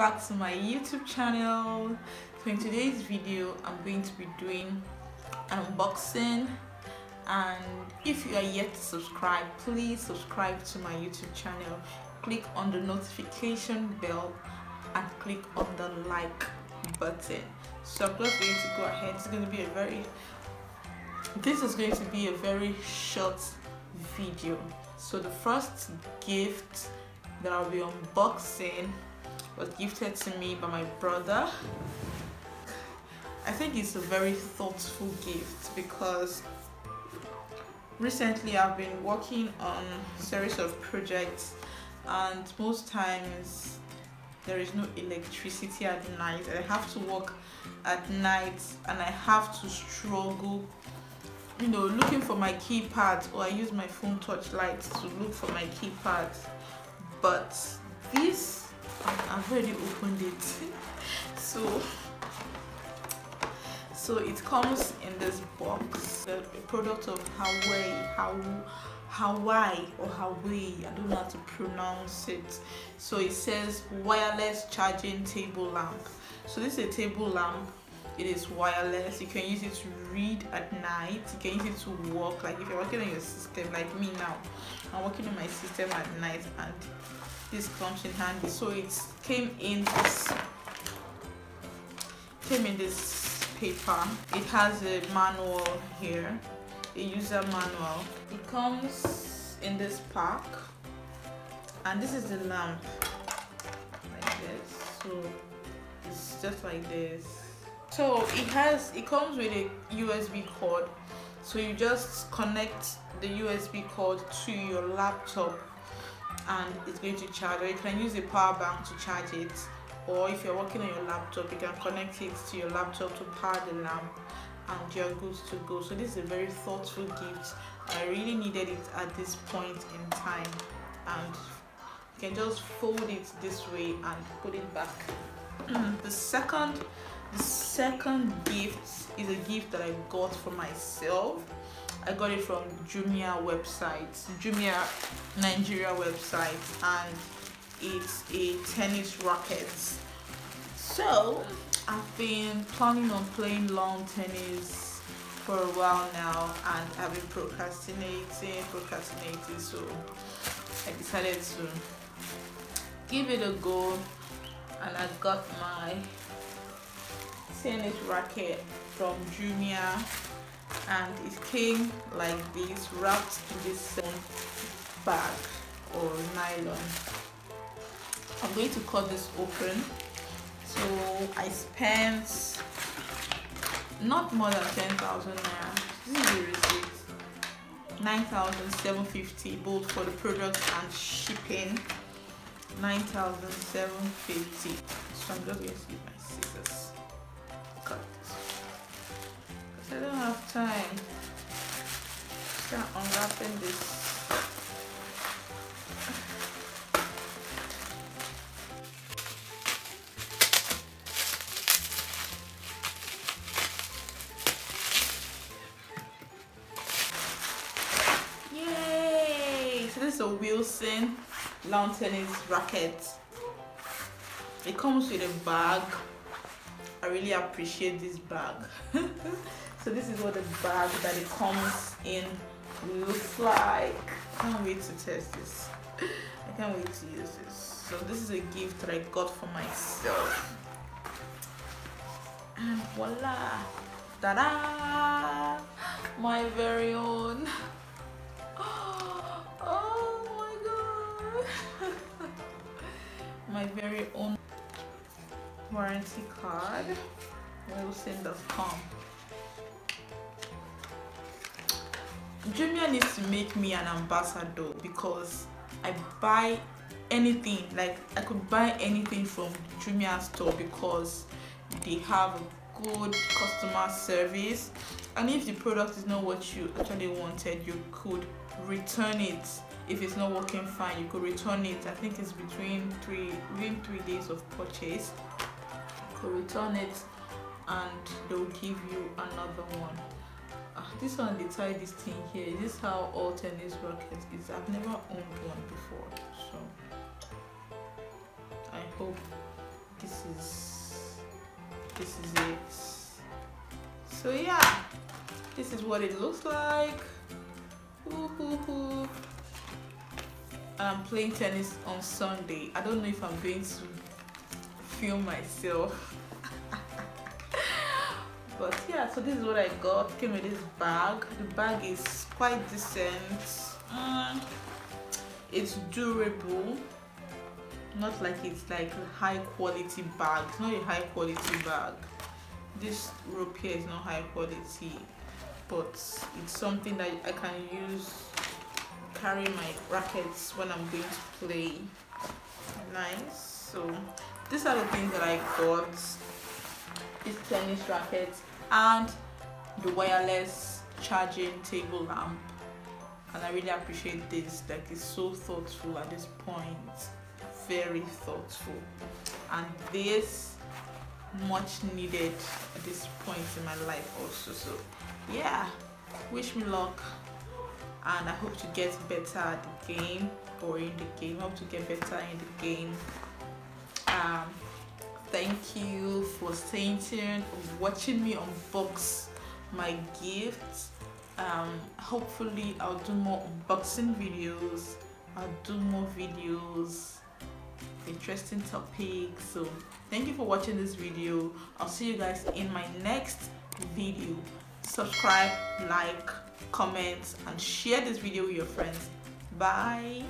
back to my youtube channel. So in today's video i'm going to be doing an unboxing. And if you are yet to subscribe please subscribe to my youtube channel. Click on the notification bell and click on the like button. So i'm just going to go ahead. It's going to be a very this is going to be a very short video. So the first gift that i'll be unboxing was gifted to me by my brother. I think it's a very thoughtful gift because recently i've been working on a series of projects and most times there is no electricity at night. I have to work at night and i have to struggle you know looking for my keypad or i use my phone touchlight to look for my keypad. But this i've already opened it. So so it comes in this box. The product of Hawaii Hawaii or Hawaii I don't know how to pronounce it. So it says wireless charging table lamp. So this is a table lamp it is wireless. You can use it to read at night. You can use it to work like if you're working on your system like me now i'm working on my system at night and this comes in handy. So it came in this came in this paper. It has a manual here a user manual. It comes in this pack. And this is the lamp. Like this. So it's just like this so it has it comes with a usb cord. So you just connect the usb cord to your laptop and it's going to charge. Or you can use a power bank to charge it. Or if you're working on your laptop you can connect it to your laptop to power the lamp and you're good to go. So this is a very thoughtful gift. I really needed it at this point in time. And you can just fold it this way and put it back. The second the second gift is a gift that i got for myself. I got it from jumia website jumia nigeria website and it's a tennis racket. So i've been planning on playing lawn tennis for a while now and i've been procrastinating procrastinating so i decided to give it a go and i got my tennis racket from Jumia. And it came like this wrapped in this bag or nylon. I'm going to cut this open. So I spent not more than 10,000 naira. This is the receipt. 9,750 both for the product and shipping. 9,750 so I'm just going to use my scissors I don't have time. Start unwrapping this. Yay! This is a Wilson lawn tennis racket. It comes with a bag. I really appreciate this bag. so this is what the bag that it comes in looks like. Can't wait to test this. I can't wait to use this. So this is a gift that I got for myself. And voila. Ta-da! My very own. Oh my god. My very own warranty card. Wilson.com Jumia needs to make me an ambassador because I buy anything like I could buy anything from Jumia store because they have a good customer service. And if the product is not what you actually wanted you could return it. If it's not working fine you could return it. I think it's between three within three days of purchase return it and they'll give you another one. Ah, this one they tie this thing here. Is this how all tennis rackets is? I've never owned one before so i hope this is this is it. So yeah this is what it looks like. Ooh, ooh, ooh. I'm playing tennis on Sunday. I don't know if I'm going to film myself. But yeah so this is what I got. Came with this bag. The bag is quite decent. Mm, it's durable. Not like it's like a high quality bag. It's not a high quality bag. This rope here is not high quality but it's something that I can use carry my rackets when I'm going to play. Nice. So these are the things that I got. This tennis racket and the wireless charging table lamp. And I really appreciate this like it's so thoughtful at this point. Very thoughtful. And this much needed at this point in my life also. So yeah. Wish me luck. And I hope to get better at the game or in the game. I hope to get better in the game um thank you for staying tuned watching me unbox my gifts um hopefully I'll do more unboxing videos. I'll do more videos interesting topics. So thank you for watching this video. I'll see you guys in my next video. Subscribe like comment and share this video with your friends. Bye